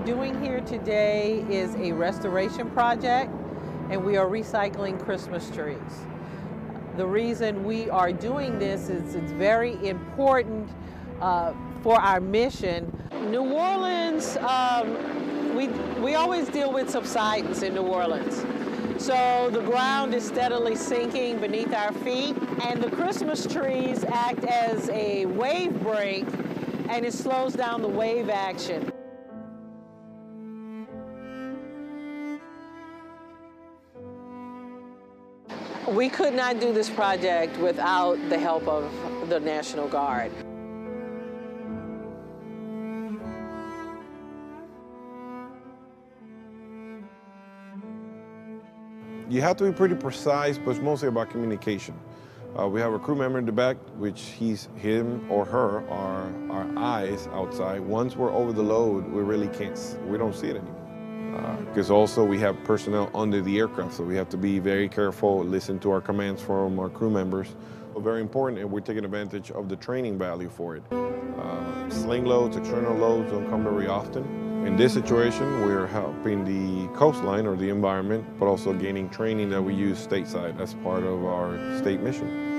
we're doing here today is a restoration project and we are recycling Christmas trees. The reason we are doing this is it's very important uh, for our mission. New Orleans, um, we, we always deal with subsidence in New Orleans. So the ground is steadily sinking beneath our feet and the Christmas trees act as a wave break and it slows down the wave action. We could not do this project without the help of the National Guard. You have to be pretty precise, but it's mostly about communication. Uh, we have a crew member in the back, which he's him or her are our eyes outside. Once we're over the load, we really can't, we don't see it anymore because uh, also we have personnel under the aircraft, so we have to be very careful, listen to our commands from our crew members. Very important, and we're taking advantage of the training value for it. Uh, sling loads, external loads don't come very often. In this situation, we're helping the coastline or the environment, but also gaining training that we use stateside as part of our state mission.